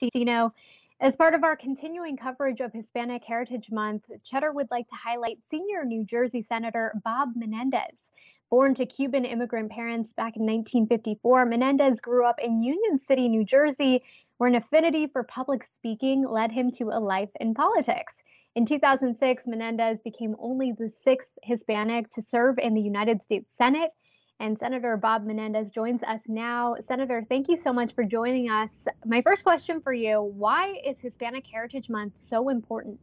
Tino. As part of our continuing coverage of Hispanic Heritage Month, Cheddar would like to highlight senior New Jersey Senator Bob Menendez. Born to Cuban immigrant parents back in 1954, Menendez grew up in Union City, New Jersey, where an affinity for public speaking led him to a life in politics. In 2006, Menendez became only the sixth Hispanic to serve in the United States Senate and Senator Bob Menendez joins us now. Senator, thank you so much for joining us. My first question for you why is Hispanic Heritage Month so important?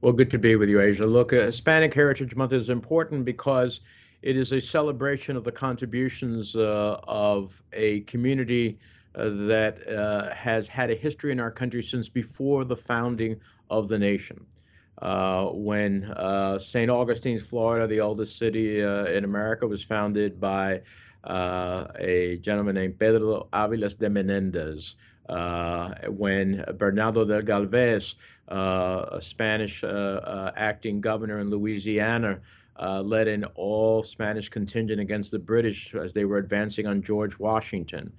Well, good to be with you, Asia. Look, uh, Hispanic Heritage Month is important because it is a celebration of the contributions uh, of a community uh, that uh, has had a history in our country since before the founding of the nation. Uh, when uh, St. Augustine, Florida, the oldest city uh, in America, was founded by uh, a gentleman named Pedro Aviles de Menendez. Uh, when Bernardo de Galvez, a Spanish acting governor in Louisiana, led an all Spanish contingent against the British as they were advancing on George Washington.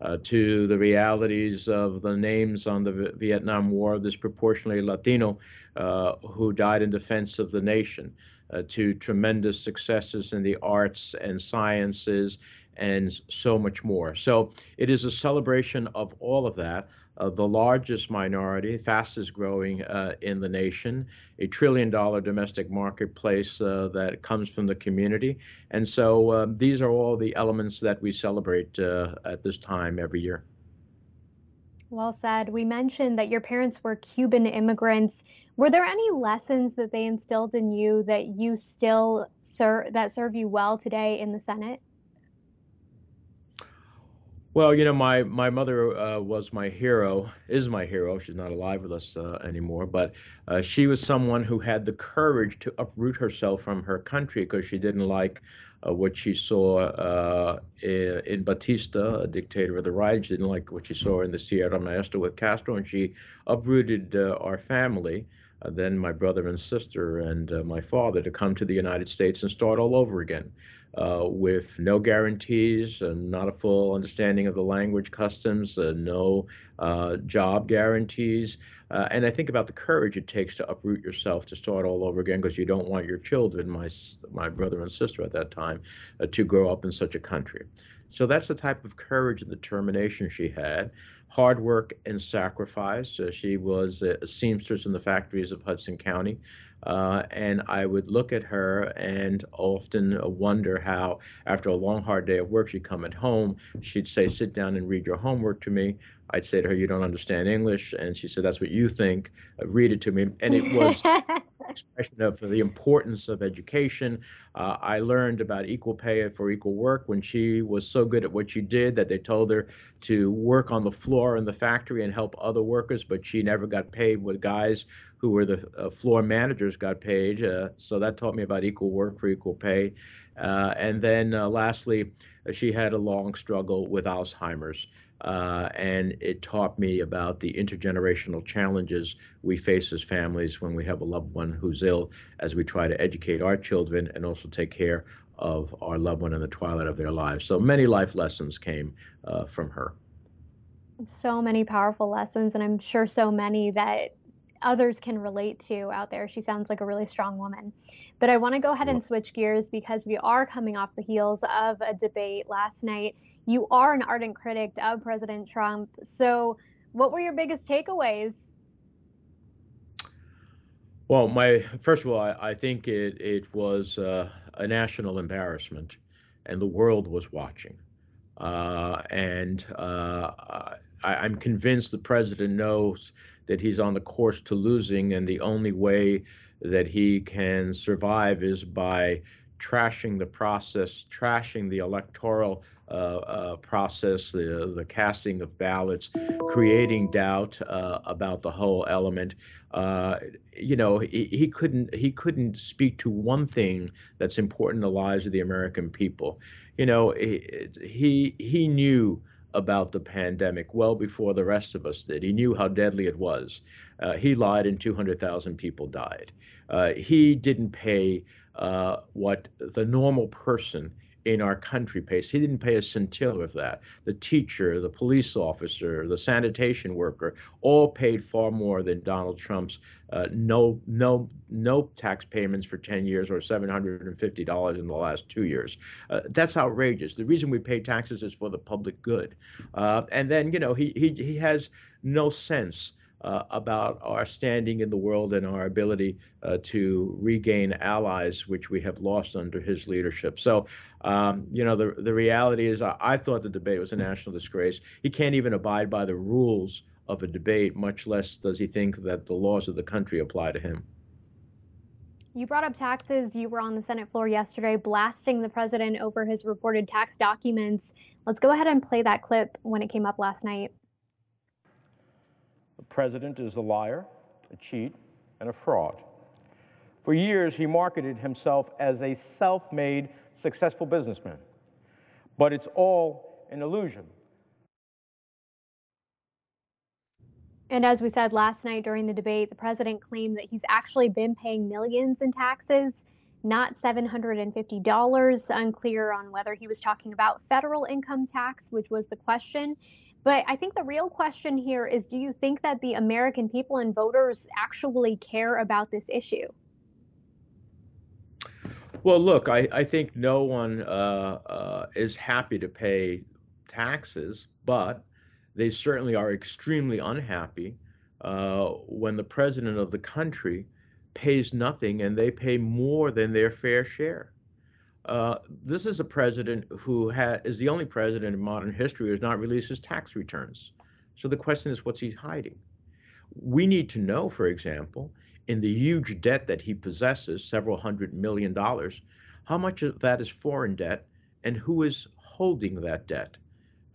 Uh, to the realities of the names on the Vietnam War, disproportionately Latino, uh, who died in defense of the nation, uh, to tremendous successes in the arts and sciences, and so much more. So it is a celebration of all of that. The largest minority, fastest growing uh, in the nation, a trillion dollar domestic marketplace uh, that comes from the community. And so um, these are all the elements that we celebrate uh, at this time every year. Well said. We mentioned that your parents were Cuban immigrants. Were there any lessons that they instilled in you that you still serve that serve you well today in the Senate? Well, you know, my my mother uh, was my hero, is my hero. She's not alive with us uh, anymore, but uh, she was someone who had the courage to uproot herself from her country because she didn't like uh, what she saw uh, in, in Batista, a dictator of the right. She didn't like what she saw in the Sierra Maestra with Castro, and she uprooted uh, our family then my brother and sister and my father to come to the United States and start all over again uh, with no guarantees, and not a full understanding of the language, customs, uh, no uh, job guarantees. Uh, and I think about the courage it takes to uproot yourself to start all over again because you don't want your children, my my brother and sister at that time, to grow up in such a country. So that's the type of courage and determination she had hard work and sacrifice. Uh, she was a seamstress in the factories of Hudson County. Uh, and I would look at her and often wonder how, after a long, hard day of work, she'd come at home. She'd say, Sit down and read your homework to me. I'd say to her, You don't understand English. And she said, That's what you think. Uh, read it to me. And it was expression of the importance of education. Uh, I learned about equal pay for equal work when she was so good at what she did that they told her to work on the floor in the factory and help other workers, but she never got paid with guys who were the uh, floor managers got paid. Uh, so that taught me about equal work for equal pay. Uh, and then uh, lastly, she had a long struggle with Alzheimer's. Uh, and it taught me about the intergenerational challenges we face as families when we have a loved one who's ill, as we try to educate our children and also take care of our loved one in the twilight of their lives. So many life lessons came uh, from her. So many powerful lessons, and I'm sure so many that others can relate to out there. She sounds like a really strong woman. But I want to go ahead and switch gears because we are coming off the heels of a debate last night you are an ardent critic of President Trump. So, what were your biggest takeaways? Well, my first of all, I, I think it it was uh, a national embarrassment, and the world was watching. Uh, and uh, I, I'm convinced the president knows that he's on the course to losing, and the only way that he can survive is by trashing the process, trashing the electoral uh, uh, process, the, the casting of ballots, creating doubt uh, about the whole element. Uh, you know, he, he, couldn't he couldn't speak to one thing that's important in the lives of the American people. You know, he he knew about the pandemic well before the rest of us did. He knew how deadly it was. Uh, he lied, and 200,000 people died. Uh, he didn't pay what the normal person in our country pays. He didn't pay a scintilla of that. The teacher, the police officer, the sanitation worker, all paid far more than Donald Trump's uh, no no no tax payments for 10 years or $750 in the last two years. Uh, that's outrageous. The reason we pay taxes is for the public good. Uh, and then you know he he he has no sense uh, about our standing in the world and our ability uh, to regain allies, which we have lost under his leadership. So, um, you know, the the reality is, I, I, thought the debate was a national disgrace. He can't even abide by the rules of a debate, much less does he think that the laws of the country apply to him. You brought up taxes. You were on the Senate floor yesterday blasting the president over his reported tax documents. Let's go ahead and play that clip when it came up last night. President is a liar, a cheat, and a fraud. For years, he marketed himself as a self made, successful businessman. But it's all an illusion. And as we said last night during the debate, the president claimed that he's actually been paying millions in taxes, not $750. Unclear on whether he was talking about federal income tax, which was the question. But I think the real question here is do you think that the American people and voters actually care about this issue? Well, look, I, I think no one uh, uh, is happy to pay taxes, but they certainly are extremely unhappy uh, when the president of the country pays nothing and they pay more than their fair share. Uh, this is a president who ha- is the only president in modern history who has not released his tax returns. So the question is, what's he hiding? We need to know, for example, in the huge debt that he possesses, several hundred million dollars, how much of that is foreign debt and who is holding that debt?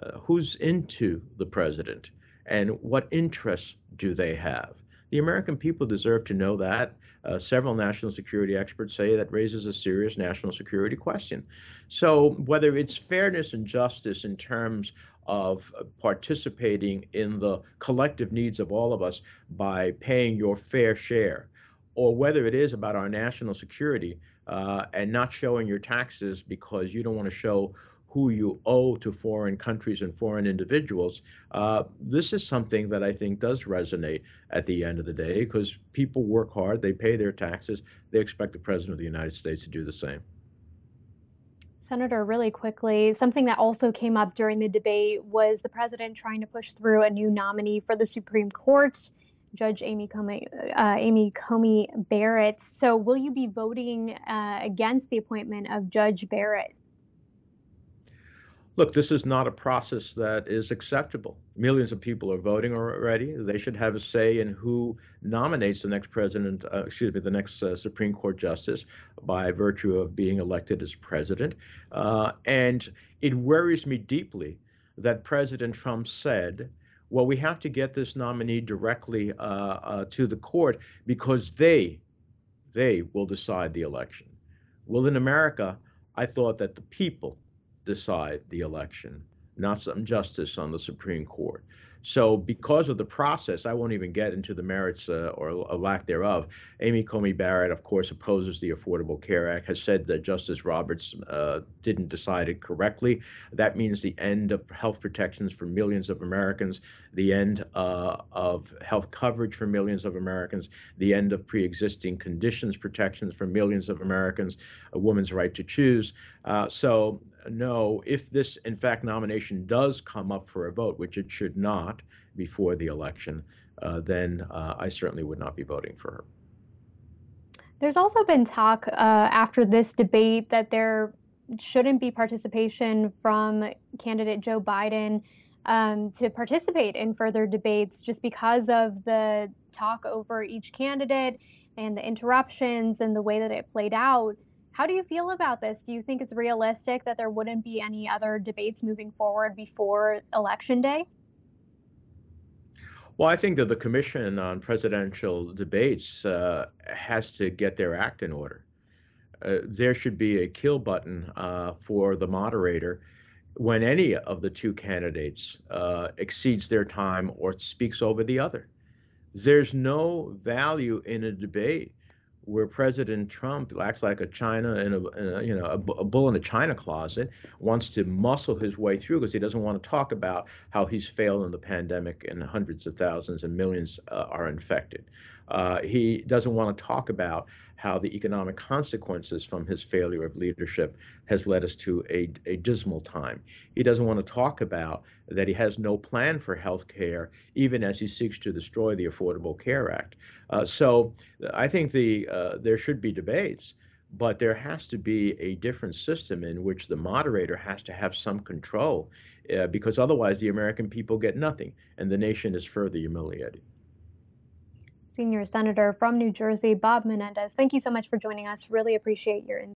Uh, who's into the president and what interests do they have? The American people deserve to know that. Uh, several national security experts say that raises a serious national security question. So, whether it's fairness and justice in terms of participating in the collective needs of all of us by paying your fair share, or whether it is about our national security uh, and not showing your taxes because you don't want to show who you owe to foreign countries and foreign individuals, uh, this is something that I think does resonate at the end of the day because people work hard, they pay their taxes, they expect the President of the United States to do the same. Senator, really quickly, something that also came up during the debate was the president trying to push through a new nominee for the Supreme Court, Judge Amy Comey, uh, Amy Coney Barrett. So, will you be voting uh, against the appointment of Judge Barrett? Look, this is not a process that is acceptable. Millions of people are voting already. They should have a say in who nominates the next president, uh, excuse me, the next uh, Supreme Court justice by virtue of being elected as president. Uh, and it worries me deeply that President Trump said, well, we have to get this nominee directly uh, uh, to the court because they, they will decide the election. Well, in America, I thought that the people decide the election, not some justice on the Supreme Court. So, because of the process, I won't even get into the merits uh, or a lack thereof. Amy Comey Barrett, of course, opposes the Affordable Care Act, has said that Justice Roberts uh, didn't decide it correctly. That means the end of health protections for millions of Americans, the end uh, of health coverage for millions of Americans, the end of pre existing conditions protections for millions of Americans, a woman's right to choose. Uh, so, no, if this, in fact, nomination does come up for a vote, which it should not before the election, uh, then uh, I certainly would not be voting for her. There's also been talk uh, after this debate that there shouldn't be participation from candidate Joe Biden um, to participate in further debates just because of the talk over each candidate and the interruptions and the way that it played out. How do you feel about this? Do you think it's realistic that there wouldn't be any other debates moving forward before Election Day? Well, I think that the Commission on Presidential Debates uh, has to get their act in order. Uh, there should be a kill button uh, for the moderator when any of the two candidates uh, exceeds their time or speaks over the other. There's no value in a debate where President Trump acts like a China in a, a you know a, a, bull in a china closet, wants to muscle his way through because he doesn't want to talk about how he's failed in the pandemic and hundreds of thousands and millions uh, are infected. Uh, he doesn't want to talk about how the economic consequences from his failure of leadership has led us to a, a dismal time. He doesn't want to talk about that he has no plan for health care, even as he seeks to destroy the Affordable Care Act. Uh, so I think the, uh, there should be debates, but there has to be a different system in which the moderator has to have some control, uh, because otherwise the American people get nothing, and the nation is further humiliated. Senior Senator from New Jersey, Bob Menendez. Thank you so much for joining us. Really appreciate your